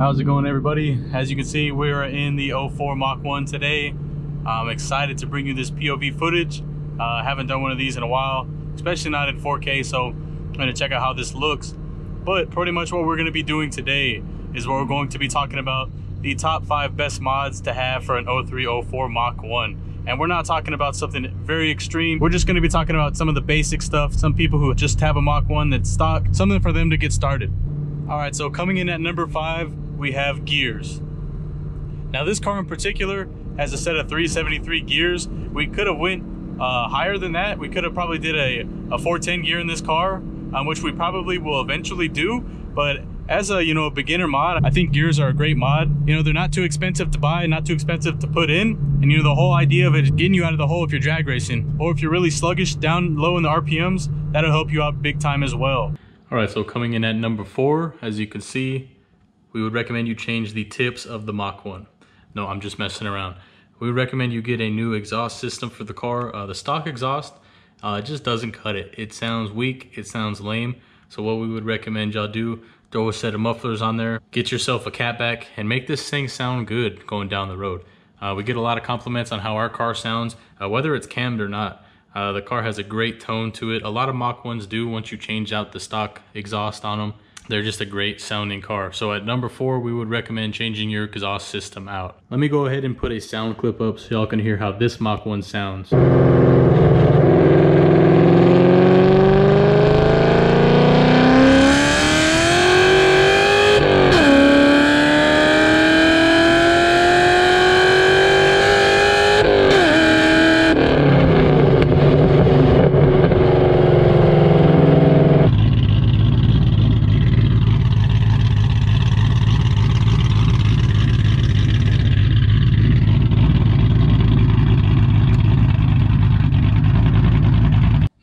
how's it going everybody? As you can see, we're in the 04 Mach 1 today. I'm excited to bring you this POV footage. Uh, I haven't done one of these in a while, especially not in 4K, so I'm gonna check out how this looks. But pretty much what we're gonna be doing today is we're going to be talking about the top five best mods to have for an 0304 Mach 1. And we're not talking about something very extreme. We're just gonna be talking about some of the basic stuff. Some people who just have a Mach 1 that's stock, something for them to get started. All right, so coming in at number five, we have gears. Now this car in particular has a set of 373 gears. We could have went uh, higher than that. We could have probably did a, a 410 gear in this car, um, which we probably will eventually do. But as a you know a beginner mod i think gears are a great mod you know they're not too expensive to buy not too expensive to put in and you know the whole idea of it is getting you out of the hole if you're drag racing or if you're really sluggish down low in the rpms that'll help you out big time as well all right so coming in at number four as you can see we would recommend you change the tips of the mach 1 no i'm just messing around we recommend you get a new exhaust system for the car uh, the stock exhaust uh, just doesn't cut it it sounds weak it sounds lame so what we would recommend y'all do throw a set of mufflers on there, get yourself a catback, and make this thing sound good going down the road. Uh, we get a lot of compliments on how our car sounds, uh, whether it's cammed or not. Uh, the car has a great tone to it. A lot of Mach 1s do once you change out the stock exhaust on them. They're just a great sounding car. So at number four, we would recommend changing your exhaust system out. Let me go ahead and put a sound clip up so y'all can hear how this Mach 1 sounds.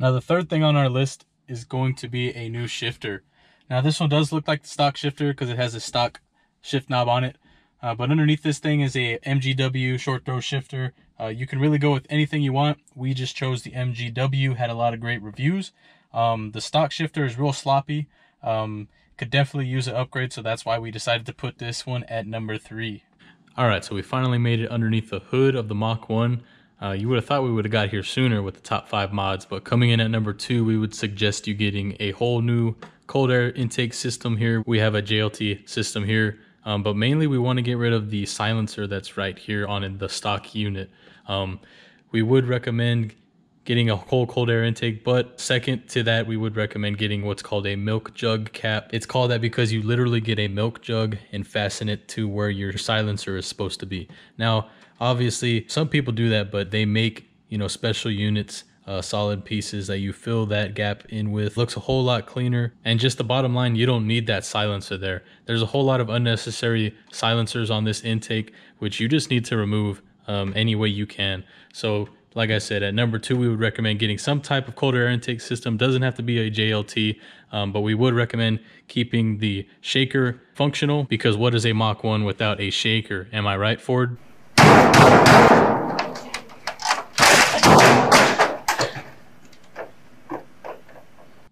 Now the third thing on our list is going to be a new shifter. Now this one does look like the stock shifter because it has a stock shift knob on it. Uh, but underneath this thing is a MGW short throw shifter. Uh, you can really go with anything you want. We just chose the MGW, had a lot of great reviews. Um, the stock shifter is real sloppy. Um, could definitely use an upgrade, so that's why we decided to put this one at number three. All right, so we finally made it underneath the hood of the Mach 1. Uh, you would have thought we would have got here sooner with the top five mods, but coming in at number two, we would suggest you getting a whole new cold air intake system here. We have a JLT system here, um, but mainly we want to get rid of the silencer that's right here on the stock unit. Um, we would recommend getting a whole cold air intake, but second to that, we would recommend getting what's called a milk jug cap. It's called that because you literally get a milk jug and fasten it to where your silencer is supposed to be. Now, obviously, some people do that, but they make, you know, special units uh, solid pieces that you fill that gap in with looks a whole lot cleaner and just the bottom line you don't need that silencer there there's a whole lot of unnecessary silencers on this intake which you just need to remove um, any way you can so like I said, at number two, we would recommend getting some type of cold air intake system. Doesn't have to be a JLT, um, but we would recommend keeping the shaker functional because what is a Mach 1 without a shaker? Am I right, Ford?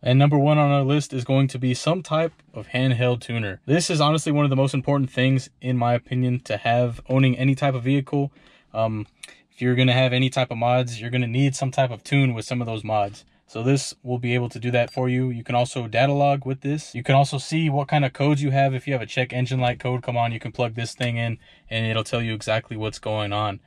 And number one on our list is going to be some type of handheld tuner. This is honestly one of the most important things, in my opinion, to have owning any type of vehicle. Um, if you're going to have any type of mods, you're going to need some type of tune with some of those mods. So this will be able to do that for you. You can also data log with this. You can also see what kind of codes you have. If you have a check engine light code, come on, you can plug this thing in and it'll tell you exactly what's going on.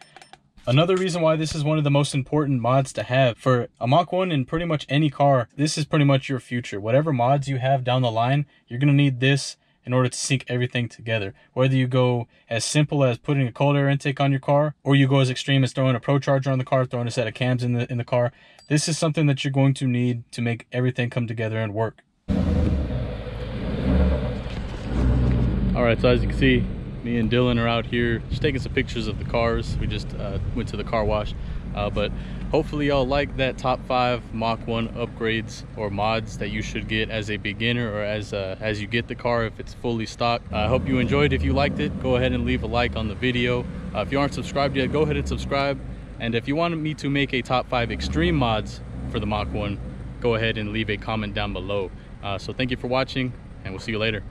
Another reason why this is one of the most important mods to have for a Mach 1 in pretty much any car, this is pretty much your future. Whatever mods you have down the line, you're going to need this in order to sync everything together. Whether you go as simple as putting a cold air intake on your car, or you go as extreme as throwing a pro charger on the car, throwing a set of cams in the in the car, this is something that you're going to need to make everything come together and work. All right, so as you can see, me and Dylan are out here just taking some pictures of the cars. We just uh, went to the car wash, uh, but hopefully y'all like that top five Mach 1 upgrades or mods that you should get as a beginner or as uh, as you get the car if it's fully stocked. I hope you enjoyed. If you liked it, go ahead and leave a like on the video. Uh, if you aren't subscribed yet, go ahead and subscribe. And if you wanted me to make a top five extreme mods for the Mach 1, go ahead and leave a comment down below. Uh, so thank you for watching and we'll see you later.